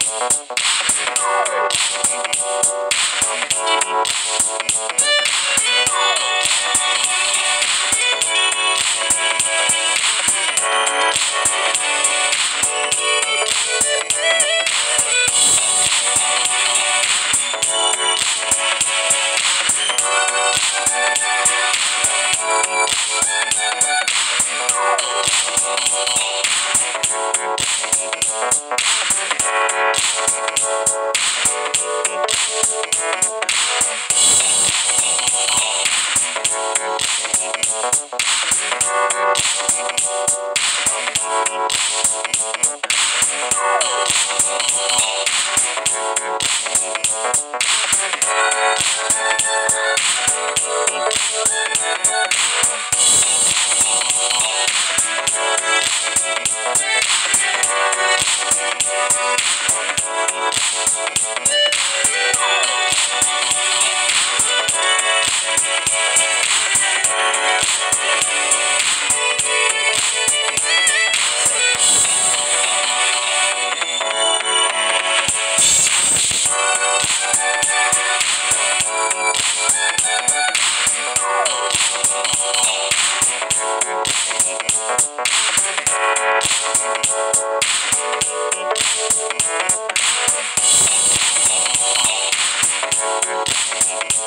Thank Thank you.